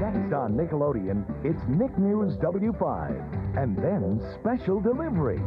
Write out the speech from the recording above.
Next on Nickelodeon, it's Nick News W5. And then special delivery.